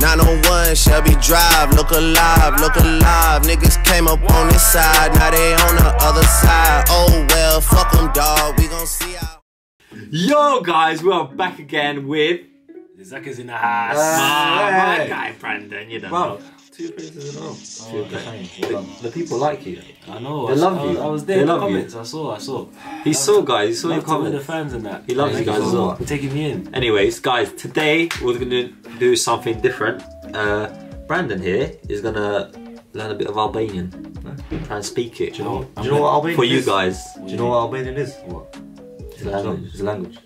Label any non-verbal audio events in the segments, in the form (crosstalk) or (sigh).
901 Shelby Drive, look alive, look alive. Niggas came up on this side, now they on the other side. Oh well, fuck them, dog. We gon' see how. Yo, guys, we are back again with Zach is in the house. my, my hey. guy Brandon. You don't Bro, know. Two appearances in a row. The, the people like you. I know. They I, love I, you. I was there They in the love you. I saw. I saw. He saw, guys. He saw your Love to all the comments. fans and that. He loves Thank you guys for as well. Taking me in. Anyways, guys, today we're gonna do something different. Uh, Brandon here is gonna learn a bit of Albanian. Try and speak it. Do you know? Do you know what Albanian is? For you guys? gues, Do you know what Albanian is? What? it's a language. It's a language.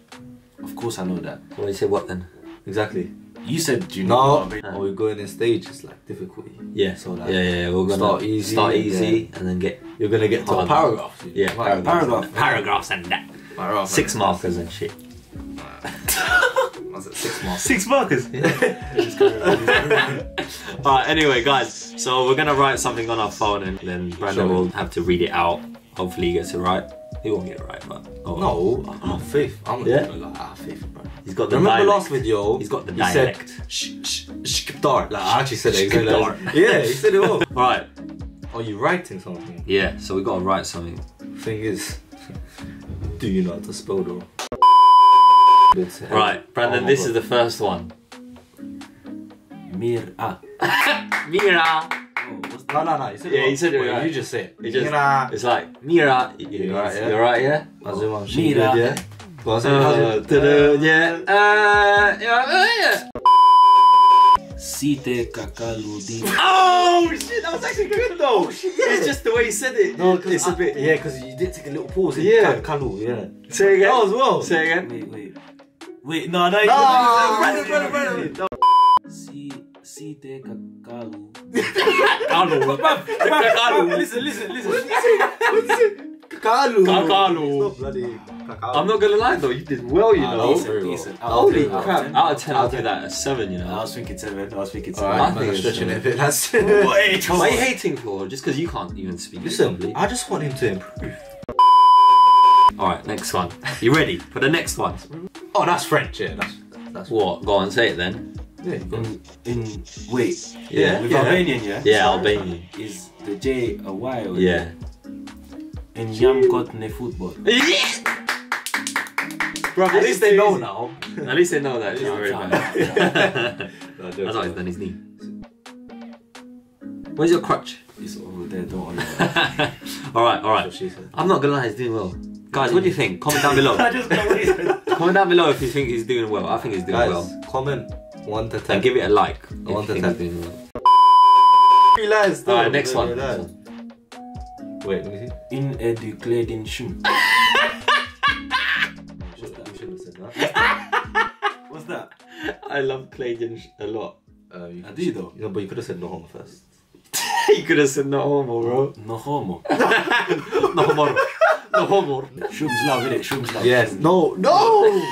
Of course I know that. When you say what then? Exactly. You said do you know? No, oh, we're going in stages like difficulty. Yeah. So like, yeah, yeah, yeah. We're gonna start easy start and easy, and then get You're gonna get to Hard. a paragraph. yeah Right. Paragraph. paragraphs and that. Paragraph. Six markers and shit. Was it six markers? Six markers. (laughs) (laughs) Alright, anyway, guys, so we're gonna write something on our phone and then Brandon Sure. will have to read it out. Hopefully, he gets it right. He won't get it right, but oh, well. No, I'm faith. I'm Yeah? yeah? like, I have faith, bro. he's got the Remember dialect. last video? He's got the he dialect. Said, shh, shh, shkiptar. Like, I actually said it exactly. like- Yeah, he said it all. (laughs) Alright, Are you writing something? yeah, so we gotta write something. Thing is, (laughs) do you know how to spell though? Right, Brandon, Oh, this God. is the first one. Mir ah. Mira. (laughs) Oh. No, no, no. You said Yeah, it you said it right. You just say it. It just, Mira. it's like Mira. You're right, yeah? You're right, yeah. Azim, I'm Mira. good, yeah. Go on, say it, Uh, Azim. ta-da, yeah. Uh, yeah, uh, yeah. Site kakalu. Oh shit, that was actually good though. It's just the way he said it. No, cause it's a I- bit. Yeah, because you did take a little pause. Yeah. Ka- Kalu, yeah. Say again. Oh, as well. Say again. Wait, wait. Wait, no, no. No, Brandon, Brandon, Brandon, Brandon. Si, site kakalu. Kakalu. (laughs) Kakalu. Listen, listen, listen. Kakalu. Kakalu. It's not bloody Kakalu. I'm not gonna lie though, you did well, you Ah, know. decent, Decent, Holy Out crap! Out of ten, I'll give that a seven. You know. I was thinking seven. I was thinking seven. Alright, I think I'm it's stretching it a bit. That's Wait, come Why are you on. hating for? Just because you can't even speak. Listen, properly. I just want him to improve. All right, next one. You ready for the next one? Oh, that's French, yeah. That's that's What? Go on, say it then. Yeah, you got it. In, in wait. Yeah. With Yeah. Albanian, yeah. Yeah, Albanian. Is the J a Y or Yeah. In jam kot ne football. (laughs) Bro, At least they know now. At least they know that. It's Yeah, very bad. (laughs) (laughs) No, I joke. he's done his knee. Where's your crutch? It's over there. Don't worry. all right, all That's right. I'm not gonna lie, he's doing well. Guys, what do you think? Comment down below. I just know what he. Comment down below if you think he's doing well. I think he's doing Guys, well. comment one to ten. And give it a like if One to ten. he's doing. Realize, though. Alright, next one. Realize. Wait, let me see. In edu kledin shum. You should, you should have said that. (laughs) What's that? I love Clayton a lot. Uh, I do though. You know, but you could have said no homo first. (laughs) you could have said no homo, bro. No homo. (laughs) No homo. No homo. Shum's love, innit? Shum's love. Yes. No. No.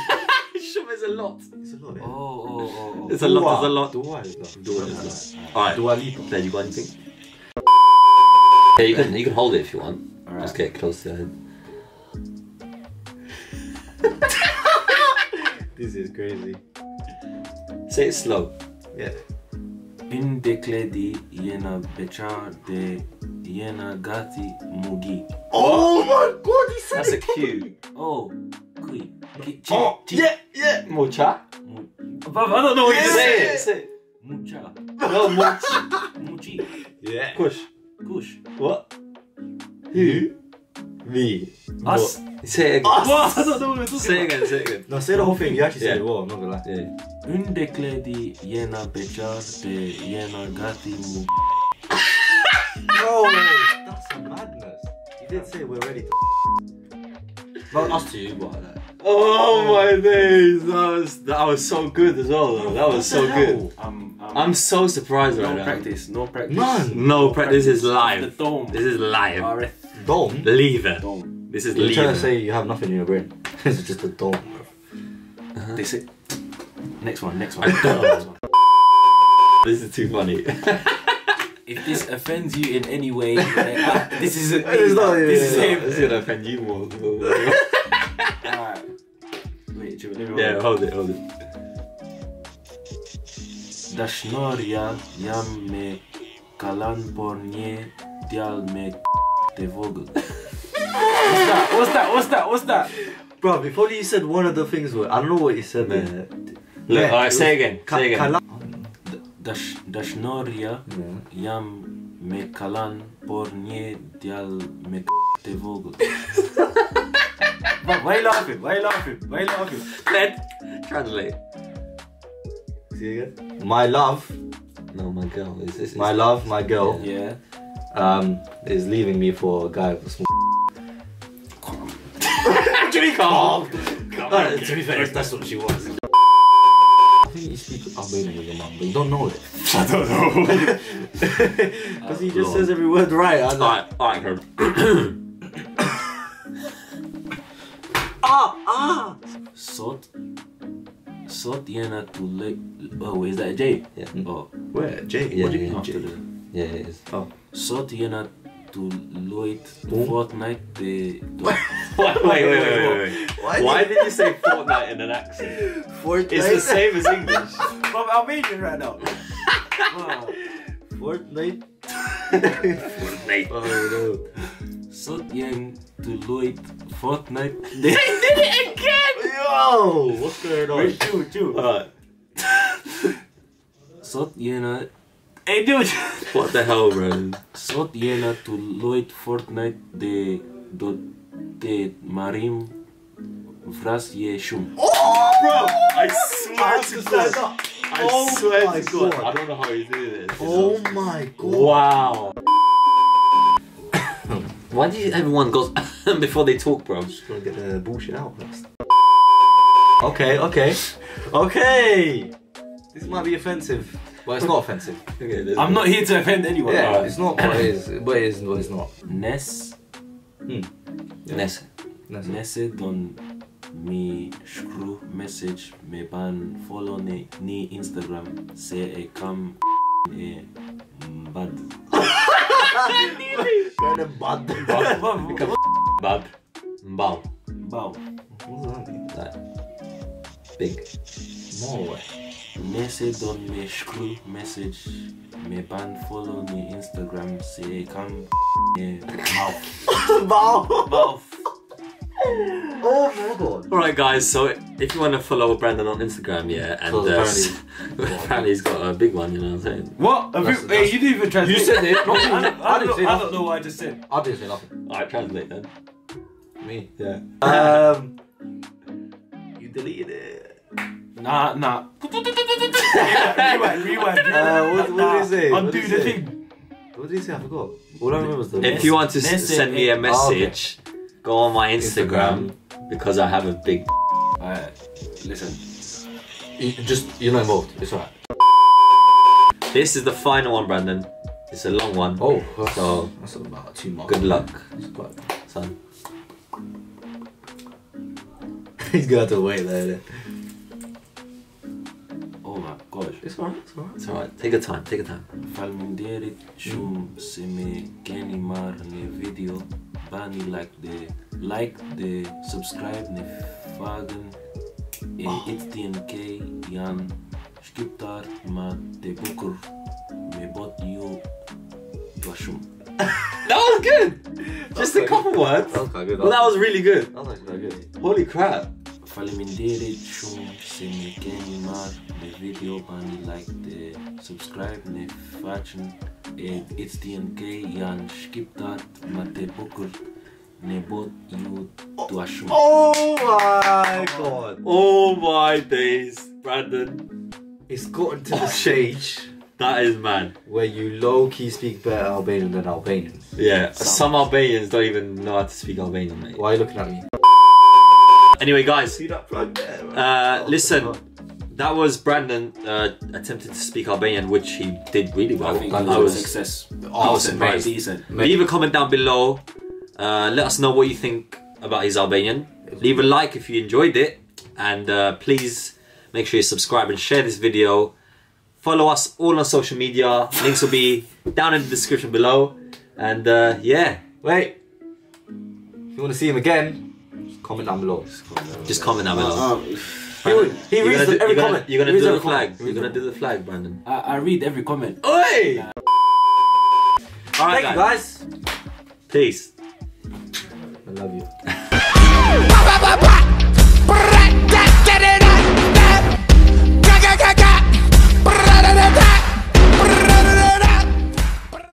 Shum is a lot. it's a lot. Oh, oh, oh, oh. It's a lot, it's a lot. Dua is not. Dua is not. Alright, Dua Lipa. there you got anything? Yeah, you can, you can hold it if you want. Alright. Just get close to your head. (laughs) This is crazy. Say it slow. Yeah. In de kledi jena beqar de jena gati mugi. Oh my god, he said That's a cue. Oh, qui. Ki- Oh, chi- yeah, yeah. Mocha? mu- Bruv, I don't know what you Yeah. Say say. it, say it. Mucha. No, moch. Muchi. Yeah. Push. Kush. What? Who? Me. Us. Say it again. What? I don't know what we're talking Say it about. again, say it again. No, say the whole thing. You actually said it well. I'm not gonna lie. Yeah. In de kledi jena beqar de jena gati mugi. Bro, that's a madness. You did say we're ready to. Not us two, but like. Oh my days, that was that was so good as well though. That was so good. I'm, I'm, I'm so surprised no right now. practice. No practice. None. No practice. This is The live. dome. This is live. RF Dome. Leave it. dome. This is You're trying to say you have nothing in your brain. (laughs) it's just a dome. They say. Next one. Next one. (laughs) Next one. This is too funny. (laughs) If this offends you in any way, uh, uh, this is It is not, this yeah, is yeah, him. This is gonna offend you more. Yeah, hold it, hold it. Dashnoria jam me kalan por nie djal me te vogel. What's that? What's that? What's that? What's that? Bro, before you said one of the things were, I don't know what you said there. Look, Yeah, alright, say again. Ka- Say again. Dash Dashnoria jam me kalan por nie djal me te vogel. (laughs) But why you laughing? Why you laughing? Why you laughing? Let translate. See you again? My love, No, my girl is this. my love, my girl, Yeah. um, is leaving me for a guy with a small. (laughs) Jimmy calm. Uh, to be fair, that's what she wants. I think you speak Albanian with your mum, but you don't know it. (laughs) I don't know. (laughs) Because he just says every word right. I Alright, (clears throat) alright, ah, ah. Sot. Sot jena tu le. Oh, is that a J? Yeah. Oh, Where? Jay? Yeah, what do you yeah, mean, after Jay? the. Yeah, it is. Sot jena tu Lloyd Oh. Fortnite de. (laughs) Wait, wait, wait, wait, wait, wait. Why Why did you say Fortnite in an accent? Fortnite? It's the same as English. (laughs) I'm Albanian right now. Wow. (laughs) Fortnite? Fortnite. oh no. Sot jen tu Lloyd Fortnite (laughs) de. Yo! What's going on? Wait, chew, chew. Alright. (laughs) Sot jena. Hey, dude! What the hell, bro? Sot jena tu Lloyd Fortnite de. do te marim vras je shumë. Oh, bro, I swear to God. I Oh swear to God. God. I don't know how you do this. Oh my god. Wow. (laughs) Why do you, everyone goes (laughs) before they talk, bro? Just gonna get the bullshit out first. Okay, okay. Okay! This might be offensive. Well, it's not offensive. (laughs) Okay, I'm not here to offend anyone. Yeah, Alright. it's not what it is, but it is what it's not. Nes, Ness. That's it. nese don mi shkru message me ban follow ne ni Instagram se e kam e mbad. (laughs) Kind of bad. Bab. Mbao. That mean? Big. No. Nese don me shkru message me ban follow ni Instagram se e kam e mouth. (laughs) Mouth. Oh my god. Alright, guys, so if you want to follow Brandon on Instagram, yeah, and uh, apparently- (laughs) apparently he's got a big one, you know what I'm saying? What? That's- you, hey, you didn't even translate. You said it, me. (laughs) I I I didn't don't, say know, I don't know what I just said. I didn't say nothing. Alright, translate then. Me. Yeah. Um. (laughs) You deleted it. Nah, nah. rewind, rewind, rewind. Uh, what- what did he say? What Undo he the say? thing. What did he say? I forgot. All I remember was the. If you want to s- Ness- send me a Ness- message, go on my Instagram, because I have a big. Alright, listen. You just you're not involved. It's alright. This is the final one, Brandon. It's a long one. Oh, that's, So- that's about two marks. Good luck, It's quite- son. He's got to wait there. Oh my gosh. It's alright. It's alright. It's alright. Take your time. Take your time. Falminderit shumë se me keni marrë në video Bani like the like the subscribe në fagën e oh. ITNK janë shqiptar ma të bukur me bot ju dua shumë. That was good. Just a couple words. That was quite good. Well, that was really good. that was actually quite good. Holy crap. Faleminderit shumë se me keni marrë në video bani like the subscribe në faqen e ITNK janë shqiptar ma të bukur në bot ju dua shumë. Oh, oh my god! Oh my days, Brandon. It's gotten to the stage That is mad. where you low key speak better Albanian than Albanians. Yeah, Some- some Albanians don't even know how to speak Albanian, mate. Why are you looking at me? Anyway, guys, See that plug there? uh, listen. That was Brandon uh, attempted to speak Albanian, which he did really well. I think I I was a success. I was surprised. decent. Leave a comment down below. Uh, let us know what you think about his Albanian. Leave a like if you enjoyed it, and uh, please make sure you subscribe and share this video. Follow us all on social media. Links will be down in the description below. And uh, yeah, Wait. If you want to see him again, just comment down below. just comment down below. Um, Brandon, he you're reads gonna the- do- every you're gonna- comment. You're gonna do the flag. You're gonna do the flag, Brandon. I, I read every comment. Oi! All right, Thank you guys. Peace. I love you.